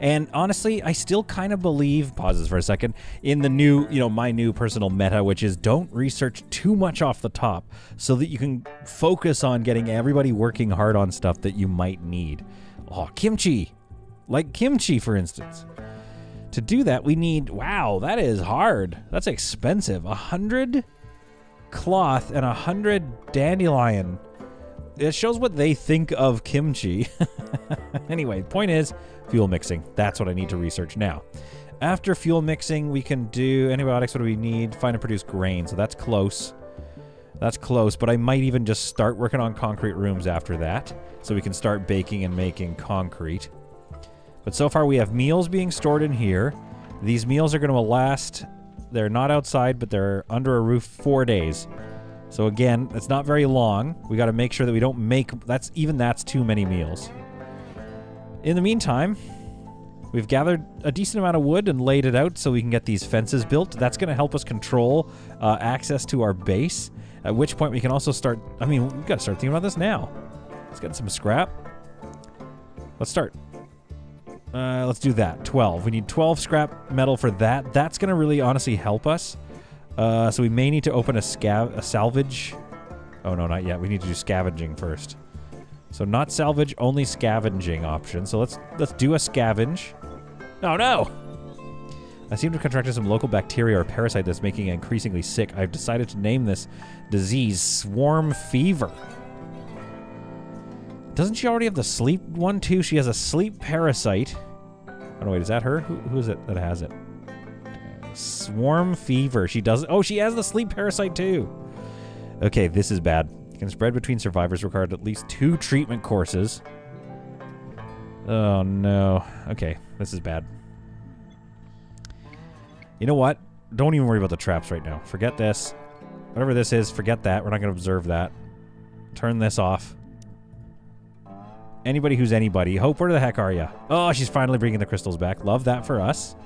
And honestly, I still kind of believe, pauses for a second, in the new, you know, my new personal meta, which is don't research too much off the top so that you can focus on getting everybody working hard on stuff that you might need. Oh, kimchi. Like kimchi, for instance. To do that, we need, wow, that is hard. That's expensive. A hundred cloth and a hundred dandelion. It shows what they think of kimchi. anyway, point is fuel mixing. That's what I need to research now. After fuel mixing, we can do antibiotics. What do we need? Find and produce grain. So that's close. That's close, but I might even just start working on concrete rooms after that. So we can start baking and making concrete. But so far we have meals being stored in here. These meals are going to last they're not outside, but they're under a roof four days. So again, it's not very long. We got to make sure that we don't make that's even that's too many meals. In the meantime, we've gathered a decent amount of wood and laid it out so we can get these fences built. That's going to help us control uh, access to our base. At which point we can also start. I mean, we've got to start thinking about this now. Let's get some scrap. Let's start. Uh, let's do that. 12. We need 12 scrap metal for that. That's going to really honestly help us. Uh, so we may need to open a, scav a salvage. Oh, no, not yet. We need to do scavenging first. So not salvage, only scavenging option. So let's let's do a scavenge. Oh, no! I seem to have contracted some local bacteria or parasite that's making it increasingly sick. I've decided to name this disease Swarm Fever. Doesn't she already have the sleep one too? She has a sleep parasite. Oh no, wait, is that her? Who, who is it that has it? Swarm fever. She does. Oh, she has the sleep parasite too. Okay, this is bad. Can spread between survivors. Required at least two treatment courses. Oh no. Okay, this is bad. You know what? Don't even worry about the traps right now. Forget this. Whatever this is, forget that. We're not going to observe that. Turn this off. Anybody who's anybody. Hope, where the heck are you? Oh, she's finally bringing the crystals back. Love that for us.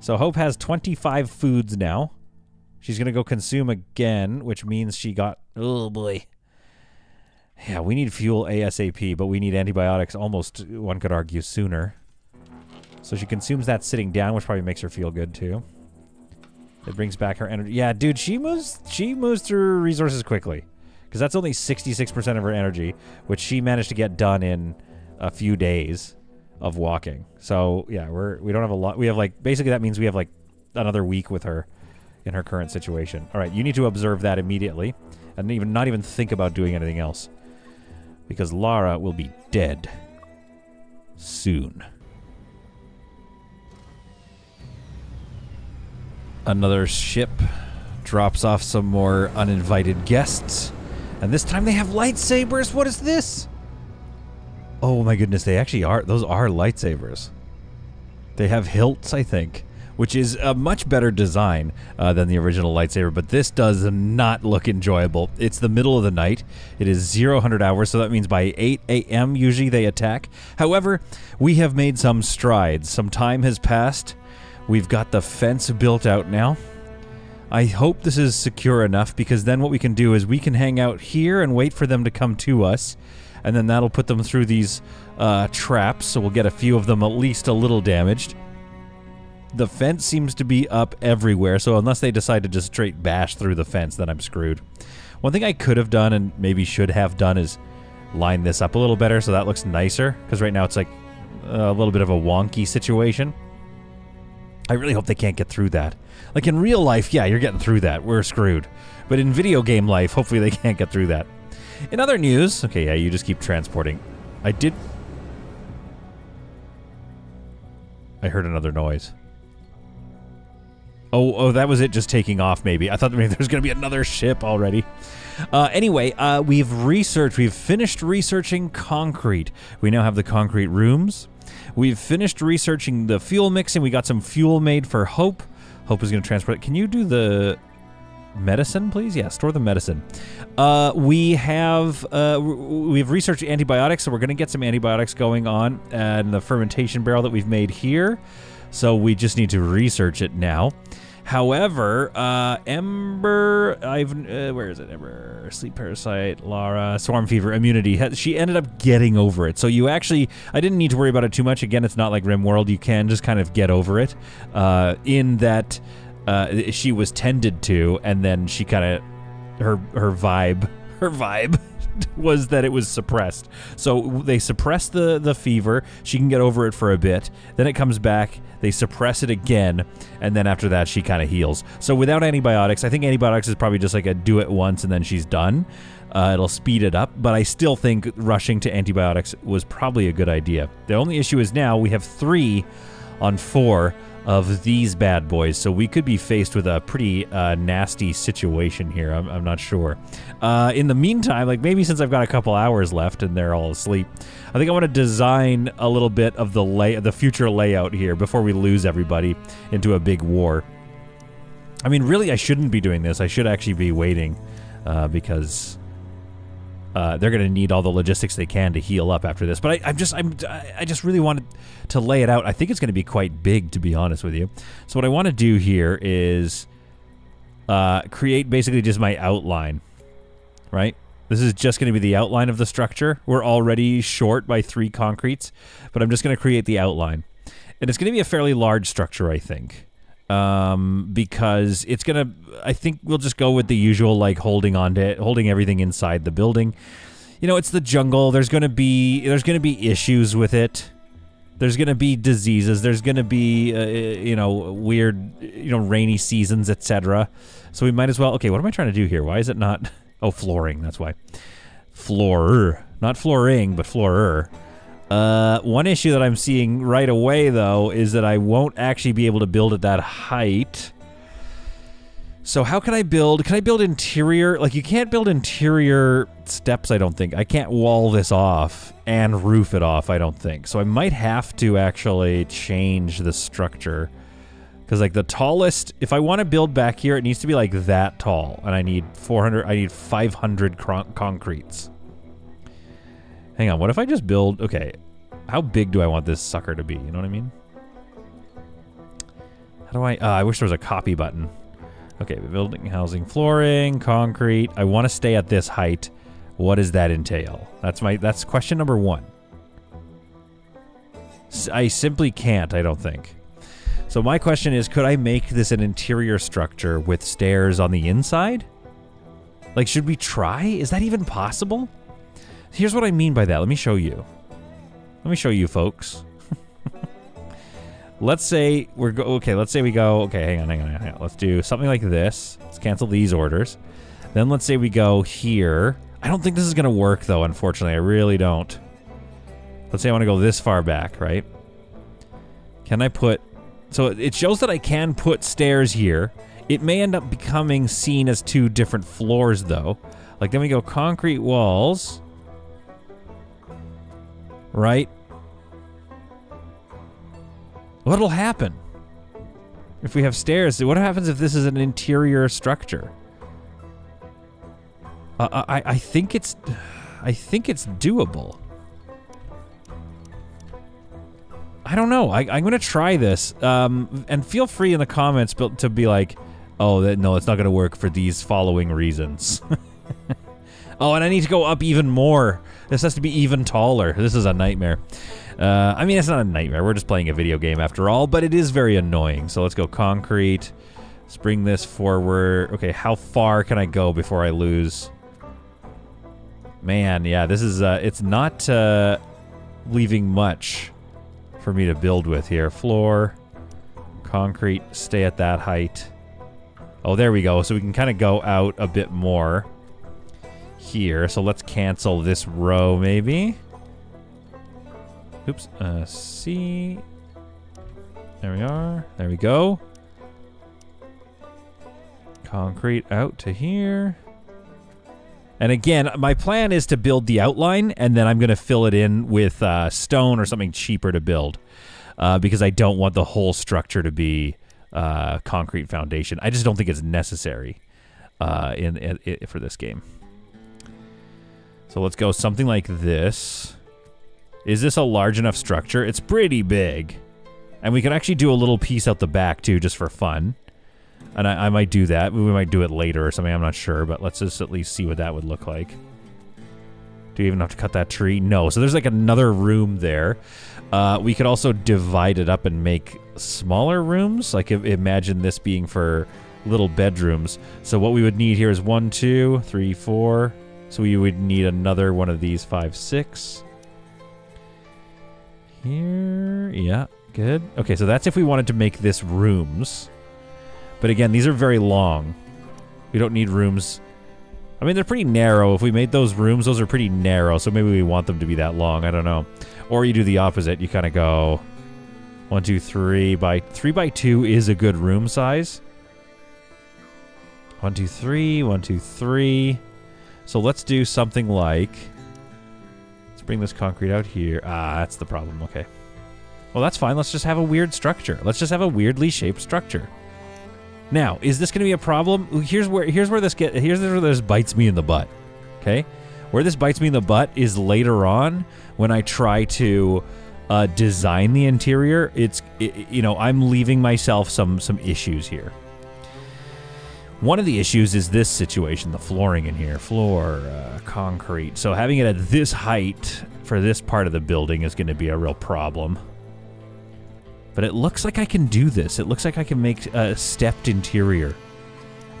So Hope has 25 foods now. She's going to go consume again, which means she got... Oh, boy. Yeah, we need fuel ASAP, but we need antibiotics almost, one could argue, sooner. So she consumes that sitting down, which probably makes her feel good, too. It brings back her energy. Yeah, dude, she moves, she moves through resources quickly because that's only 66% of her energy, which she managed to get done in a few days of walking. So yeah, we're we don't have a lot. We have like basically that means we have like another week with her in her current situation. All right, you need to observe that immediately, and even not even think about doing anything else, because Lara will be dead soon. Another ship drops off some more uninvited guests. And this time they have lightsabers. What is this? Oh my goodness, they actually are. Those are lightsabers. They have hilts, I think, which is a much better design uh, than the original lightsaber, but this does not look enjoyable. It's the middle of the night. It is 0 hours, so that means by 8 a.m. usually they attack. However, we have made some strides. Some time has passed. We've got the fence built out now. I hope this is secure enough because then what we can do is we can hang out here and wait for them to come to us. And then that'll put them through these uh, traps, so we'll get a few of them at least a little damaged. The fence seems to be up everywhere, so unless they decide to just straight bash through the fence, then I'm screwed. One thing I could have done and maybe should have done is line this up a little better so that looks nicer, because right now it's like a little bit of a wonky situation. I really hope they can't get through that. Like in real life, yeah, you're getting through that. We're screwed. But in video game life, hopefully they can't get through that. In other news, okay, yeah, you just keep transporting. I did. I heard another noise. Oh, oh, that was it just taking off, maybe. I thought maybe there's going to be another ship already. Uh, anyway, uh, we've researched, we've finished researching concrete. We now have the concrete rooms. We've finished researching the fuel mixing. We got some fuel made for Hope. Hope is going to transport. It. Can you do the medicine, please? Yeah, store the medicine. Uh, we have uh, we've researched antibiotics, so we're going to get some antibiotics going on and the fermentation barrel that we've made here. So we just need to research it now. However, uh, Ember, I've uh, where is it? Ember, sleep parasite, Lara, swarm fever, immunity. She ended up getting over it. So you actually, I didn't need to worry about it too much. Again, it's not like RimWorld. You can just kind of get over it. Uh, in that, uh, she was tended to, and then she kind of, her her vibe, her vibe was that it was suppressed. So they suppress the the fever. She can get over it for a bit. Then it comes back. They suppress it again, and then after that, she kind of heals. So without antibiotics, I think antibiotics is probably just like a do it once and then she's done. Uh, it'll speed it up, but I still think rushing to antibiotics was probably a good idea. The only issue is now we have three on four of these bad boys. So we could be faced with a pretty uh, nasty situation here. I'm, I'm not sure. Uh, in the meantime, like maybe since I've got a couple hours left and they're all asleep, I think I want to design a little bit of the lay the future layout here before we lose everybody into a big war. I mean, really, I shouldn't be doing this. I should actually be waiting uh, because uh, they're going to need all the logistics they can to heal up after this. But I, am just I'm I just really wanted to lay it out. I think it's going to be quite big, to be honest with you. So what I want to do here is uh, create basically just my outline, right? This is just going to be the outline of the structure. We're already short by three concretes, but I'm just going to create the outline. And it's going to be a fairly large structure, I think um, because it's gonna. I think we'll just go with the usual, like holding on to it, holding everything inside the building. You know, it's the jungle. There's gonna be there's gonna be issues with it. There's gonna be diseases. There's gonna be uh, you know weird you know rainy seasons, etc. So we might as well. Okay, what am I trying to do here? Why is it not? Oh, flooring. That's why. Floor, not flooring, but floorer. Uh, one issue that I'm seeing right away, though, is that I won't actually be able to build at that height. So how can I build? Can I build interior? Like, you can't build interior steps, I don't think. I can't wall this off and roof it off, I don't think. So I might have to actually change the structure. Because, like, the tallest... If I want to build back here, it needs to be, like, that tall. And I need 400... I need 500 concretes. Hang on, what if I just build... Okay, how big do I want this sucker to be? You know what I mean? How do I... Uh, I wish there was a copy button. Okay, building, housing, flooring, concrete. I want to stay at this height. What does that entail? That's my... That's question number one. I simply can't, I don't think. So my question is, could I make this an interior structure with stairs on the inside? Like, should we try? Is that even possible? Here's what I mean by that. Let me show you. Let me show you, folks. let's say we're go okay. Let's say we go. Okay, hang on, hang on, hang on. Let's do something like this. Let's cancel these orders. Then let's say we go here. I don't think this is gonna work though. Unfortunately, I really don't. Let's say I want to go this far back, right? Can I put? So it shows that I can put stairs here. It may end up becoming seen as two different floors though. Like then we go concrete walls right? What'll happen? If we have stairs, what happens if this is an interior structure? Uh, I, I think it's, I think it's doable. I don't know. I, am going to try this. Um, and feel free in the comments to be like, oh, that, no, it's not going to work for these following reasons. oh, and I need to go up even more. This has to be even taller. This is a nightmare. Uh, I mean, it's not a nightmare. We're just playing a video game after all, but it is very annoying. So let's go concrete. Let's bring this forward. Okay, how far can I go before I lose? Man, yeah, this is, uh, it's not uh, leaving much for me to build with here. Floor, concrete, stay at that height. Oh, there we go. So we can kind of go out a bit more here. So let's cancel this row, maybe. Oops. Uh, C. There we are. There we go. Concrete out to here. And again, my plan is to build the outline, and then I'm going to fill it in with uh, stone or something cheaper to build, uh, because I don't want the whole structure to be uh, concrete foundation. I just don't think it's necessary uh, in, in, in for this game. So let's go something like this. Is this a large enough structure? It's pretty big. And we can actually do a little piece out the back too, just for fun. And I, I might do that. We might do it later or something. I'm not sure, but let's just at least see what that would look like. Do we even have to cut that tree? No. So there's like another room there. Uh, we could also divide it up and make smaller rooms. Like imagine this being for little bedrooms. So what we would need here is one, two, three, four. So we would need another one of these, five, six. Here, yeah, good. Okay, so that's if we wanted to make this rooms. But again, these are very long. We don't need rooms. I mean, they're pretty narrow. If we made those rooms, those are pretty narrow. So maybe we want them to be that long. I don't know. Or you do the opposite. You kind of go one, two, three by three by two is a good room size. One, two, three, one, two, three. So let's do something like. Let's bring this concrete out here. Ah, that's the problem. Okay. Well, that's fine. Let's just have a weird structure. Let's just have a weirdly shaped structure. Now, is this going to be a problem? Here's where here's where this get here's where this bites me in the butt. Okay, where this bites me in the butt is later on when I try to uh, design the interior. It's it, you know I'm leaving myself some some issues here. One of the issues is this situation, the flooring in here, floor, uh, concrete. So having it at this height for this part of the building is going to be a real problem. But it looks like I can do this. It looks like I can make a stepped interior.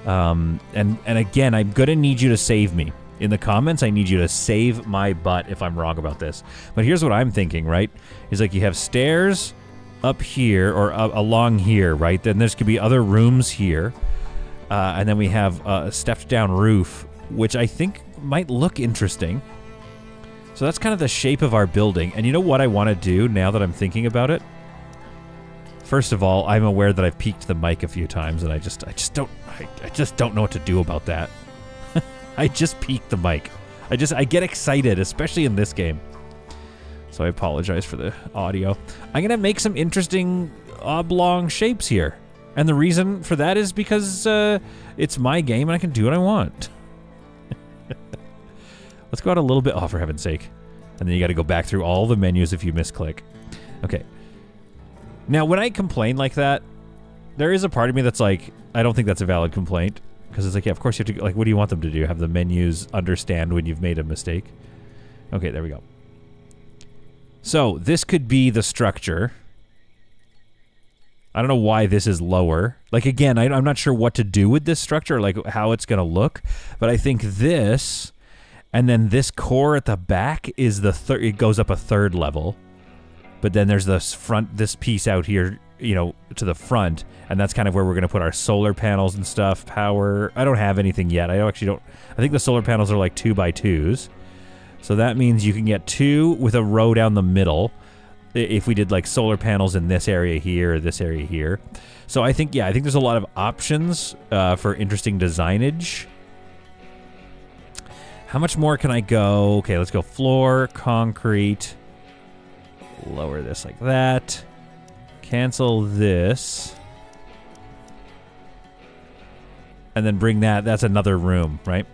Um, and, and again, I'm going to need you to save me. In the comments, I need you to save my butt if I'm wrong about this. But here's what I'm thinking, right? Is like you have stairs up here or uh, along here, right? Then there's could be other rooms here. Uh, and then we have a stepped down roof, which I think might look interesting. So that's kind of the shape of our building. And you know what I want to do now that I'm thinking about it? First of all, I'm aware that I've peaked the mic a few times, and I just, I just don't, I, I just don't know what to do about that. I just peaked the mic. I just, I get excited, especially in this game. So I apologize for the audio. I'm gonna make some interesting oblong shapes here, and the reason for that is because uh, it's my game and I can do what I want. Let's go out a little bit. Oh, for heaven's sake! And then you got to go back through all the menus if you misclick. Okay. Now, when I complain like that, there is a part of me that's like, I don't think that's a valid complaint. Because it's like, yeah, of course you have to, like, what do you want them to do? Have the menus understand when you've made a mistake? Okay, there we go. So, this could be the structure. I don't know why this is lower. Like, again, I, am not sure what to do with this structure, like how it's going to look. But I think this, and then this core at the back is the third, it goes up a third level but then there's this front this piece out here you know to the front and that's kind of where we're going to put our solar panels and stuff power i don't have anything yet i actually don't i think the solar panels are like two by twos so that means you can get two with a row down the middle if we did like solar panels in this area here or this area here so i think yeah i think there's a lot of options uh, for interesting designage how much more can i go okay let's go floor concrete lower this like that. Cancel this. And then bring that. That's another room, right?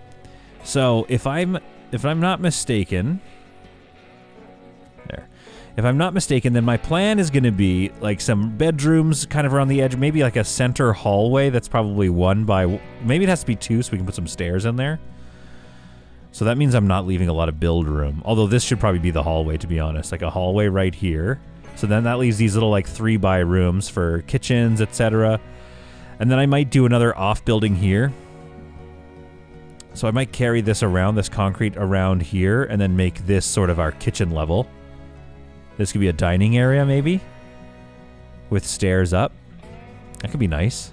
So if I'm if I'm not mistaken. If I'm not mistaken, then my plan is going to be like some bedrooms kind of around the edge, maybe like a center hallway that's probably one by maybe it has to be two so we can put some stairs in there. So that means I'm not leaving a lot of build room. Although this should probably be the hallway, to be honest. Like a hallway right here. So then that leaves these little like three by rooms for kitchens, etc. And then I might do another off building here. So I might carry this around, this concrete around here, and then make this sort of our kitchen level. This could be a dining area, maybe? With stairs up. That could be nice.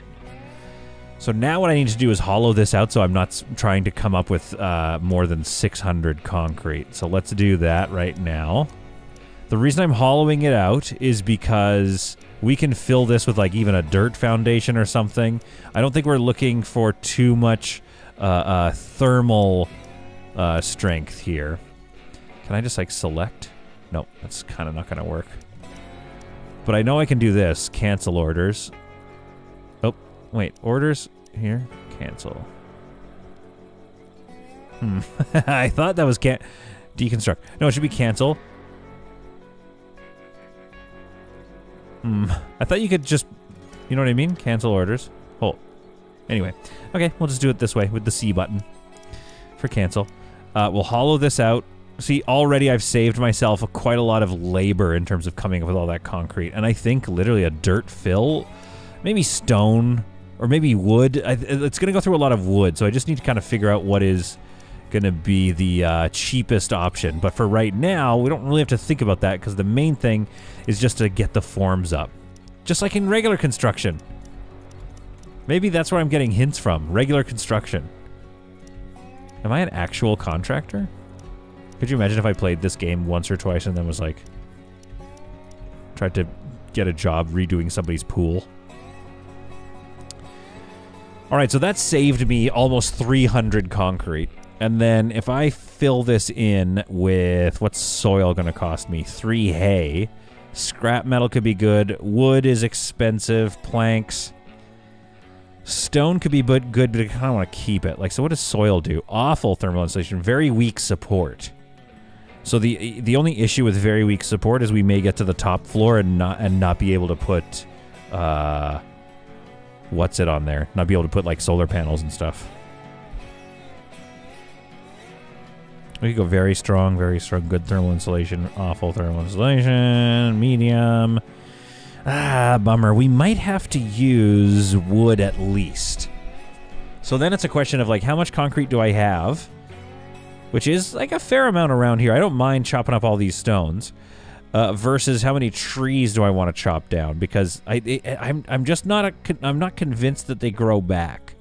So now what I need to do is hollow this out so I'm not trying to come up with uh, more than 600 concrete. So let's do that right now. The reason I'm hollowing it out is because we can fill this with like even a dirt foundation or something. I don't think we're looking for too much uh, uh, thermal uh, strength here. Can I just like select? No, that's kind of not going to work. But I know I can do this. Cancel orders. Oh, wait. Orders here. Cancel. Hmm. I thought that was can deconstruct. No, it should be cancel. Hmm. I thought you could just, you know what I mean? Cancel orders. Oh. Anyway. Okay, we'll just do it this way with the C button for cancel. Uh, we'll hollow this out. See, already I've saved myself quite a lot of labor in terms of coming up with all that concrete. And I think literally a dirt fill, maybe stone, or maybe wood. I, it's going to go through a lot of wood, so I just need to kind of figure out what is going to be the uh, cheapest option. But for right now, we don't really have to think about that because the main thing is just to get the forms up. Just like in regular construction. Maybe that's where I'm getting hints from. Regular construction. Am I an actual contractor? Could you imagine if I played this game once or twice and then was like... Tried to get a job redoing somebody's pool? Alright, so that saved me almost 300 concrete. And then if I fill this in with... What's soil going to cost me? Three hay. Scrap metal could be good. Wood is expensive. Planks. Stone could be but good, but I kind of want to keep it. Like, so what does soil do? Awful thermal insulation. Very weak support. So the the only issue with very weak support is we may get to the top floor and not and not be able to put uh what's it on there? Not be able to put like solar panels and stuff. We could go very strong, very strong, good thermal insulation, awful thermal insulation, medium. Ah, bummer. We might have to use wood at least. So then it's a question of like, how much concrete do I have? Which is like a fair amount around here. I don't mind chopping up all these stones. Uh, versus how many trees do I want to chop down? Because I, I I'm I'm just not a, I'm not convinced that they grow back,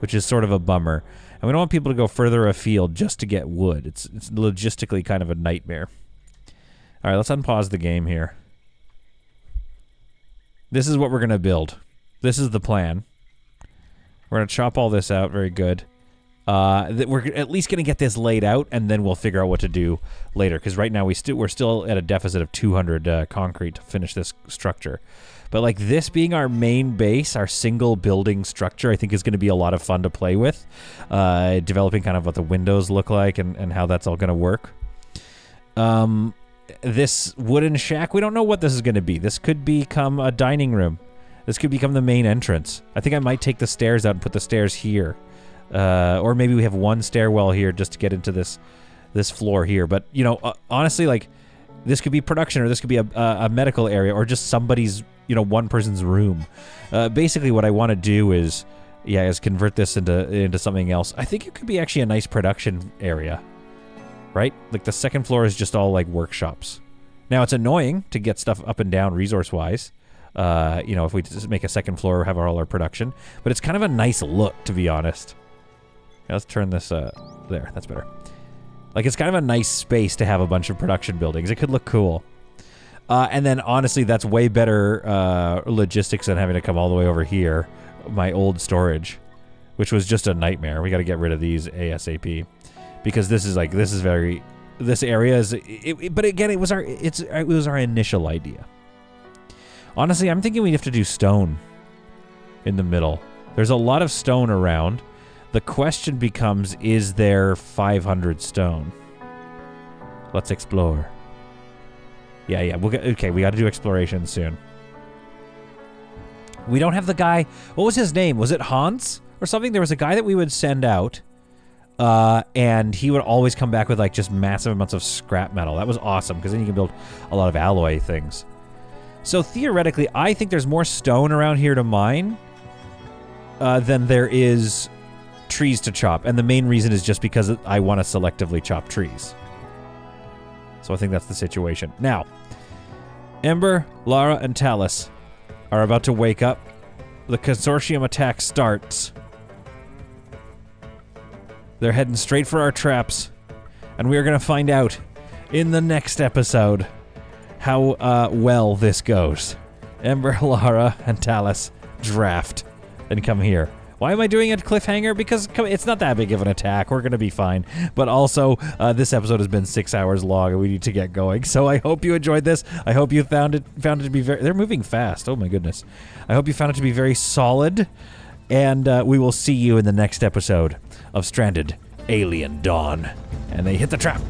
which is sort of a bummer. And we don't want people to go further afield just to get wood. It's it's logistically kind of a nightmare. All right, let's unpause the game here. This is what we're going to build. This is the plan. We're going to chop all this out. Very good. Uh, that we're at least going to get this laid out, and then we'll figure out what to do later. Because right now we still we're still at a deficit of 200 uh, concrete to finish this structure. But like this being our main base, our single building structure, I think is going to be a lot of fun to play with. Uh, developing kind of what the windows look like and, and how that's all going to work. Um, this wooden shack, we don't know what this is going to be. This could become a dining room. This could become the main entrance. I think I might take the stairs out and put the stairs here. Uh, or maybe we have one stairwell here just to get into this this floor here. But, you know, uh, honestly, like, this could be production or this could be a, a, medical area or just somebody's, you know, one person's room. Uh, basically, what I want to do is, yeah, is convert this into into something else. I think it could be actually a nice production area right? Like the second floor is just all like workshops. Now it's annoying to get stuff up and down resource wise. Uh, you know, if we just make a second floor, have all our production, but it's kind of a nice look, to be honest. Let's turn this uh, there. That's better. Like it's kind of a nice space to have a bunch of production buildings. It could look cool. Uh, and then honestly, that's way better uh, logistics than having to come all the way over here. My old storage, which was just a nightmare. We got to get rid of these ASAP because this is like this is very this area is it, it, but again it was our it's it was our initial idea honestly i'm thinking we have to do stone in the middle there's a lot of stone around the question becomes is there 500 stone? Let's explore. Yeah yeah we'll get okay we got to do exploration soon. We don't have the guy what was his name? Was it hans or something? There was a guy that we would send out uh, and he would always come back with like just massive amounts of scrap metal. That was awesome because then you can build a lot of alloy things. So theoretically, I think there's more stone around here to mine uh, than there is trees to chop. And the main reason is just because I want to selectively chop trees. So I think that's the situation. Now, Ember, Lara, and Talus are about to wake up. The consortium attack starts. They're heading straight for our traps. And we are going to find out in the next episode how uh, well this goes. Ember, Lara, and Talus draft and come here. Why am I doing a cliffhanger? Because it's not that big of an attack. We're going to be fine. But also, uh, this episode has been six hours long, and we need to get going. So I hope you enjoyed this. I hope you found it found it to be very. They're moving fast. Oh my goodness. I hope you found it to be very solid. And uh, we will see you in the next episode of Stranded Alien Dawn. And they hit the trap.